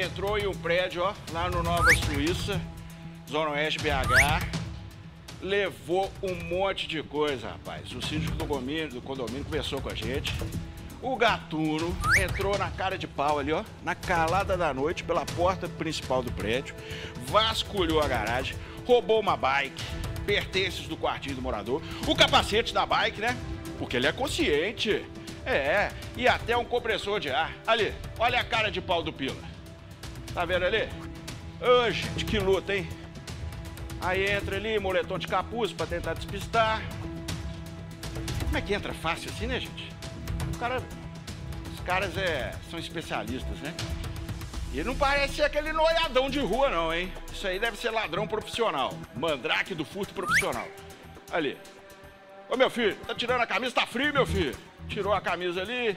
entrou em um prédio, ó, lá no Nova Suíça, Zona Oeste BH. Levou um monte de coisa, rapaz. O síndico do condomínio, do condomínio conversou com a gente. O gatuno entrou na cara de pau ali, ó, na calada da noite, pela porta principal do prédio, vasculhou a garagem, roubou uma bike, pertences do quartinho do morador, o capacete da bike, né? Porque ele é consciente. É, e até um compressor de ar. Ali, olha a cara de pau do Pila. Tá vendo ali? Ô, gente, que luta, hein? Aí entra ali, moletom de capuz pra tentar despistar. Como é que entra fácil assim, né, gente? O cara, os caras é, são especialistas, né? E não parece ser aquele noiadão de rua, não, hein? Isso aí deve ser ladrão profissional. Mandrake do furto profissional. Ali. Ô, meu filho, tá tirando a camisa? Tá frio, meu filho? Tirou a camisa ali.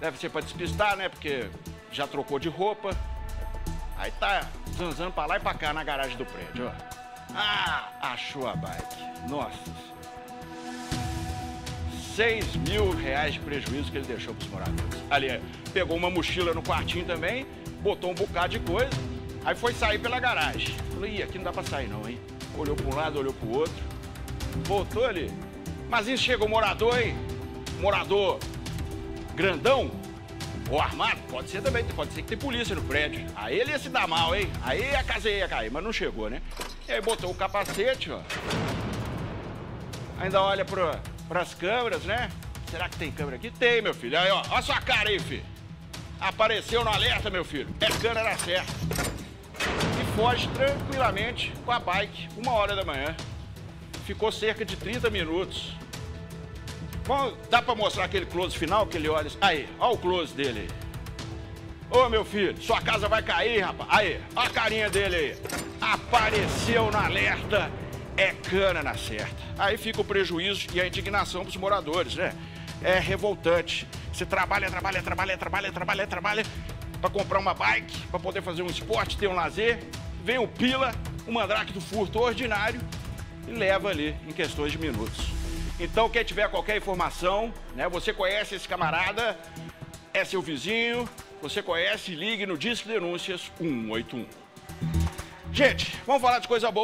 Deve ser pra despistar, né? Porque já trocou de roupa. Aí tá zanzando pra lá e pra cá na garagem do prédio, ó. Ah, achou a bike. Nossa. 6 mil reais de prejuízo que ele deixou pros moradores. Ali, pegou uma mochila no quartinho também, botou um bocado de coisa, aí foi sair pela garagem. Falei, ih, aqui não dá pra sair não, hein? Olhou pra um lado, olhou pro outro, voltou ali. Mas isso chega o morador, hein? Morador grandão, ou armado, pode ser também, pode ser que tem polícia no prédio. Aí ele ia se dar mal, hein? Aí a casa ia cair, mas não chegou, né? E aí botou o capacete, ó. Ainda olha para as câmeras, né? Será que tem câmera aqui? Tem, meu filho. Aí, ó, olha a sua cara aí, filho. Apareceu no alerta, meu filho. É câmera certa. E foge tranquilamente com a bike, uma hora da manhã. Ficou cerca de 30 minutos. Bom, dá pra mostrar aquele close final que ele olha. Aí, olha o close dele aí. Ô meu filho, sua casa vai cair, rapaz. Aí, olha a carinha dele aí. Apareceu no alerta, é cana na certa. Aí fica o prejuízo e a indignação pros moradores, né? É revoltante. Você trabalha, trabalha, trabalha, trabalha, trabalha, trabalha pra comprar uma bike, pra poder fazer um esporte, ter um lazer. Vem o pila, o mandrake do furto ordinário e leva ali em questões de minutos. Então, quem tiver qualquer informação, né? Você conhece esse camarada, é seu vizinho, você conhece, ligue no Disque Denúncias 181. Gente, vamos falar de coisa boa.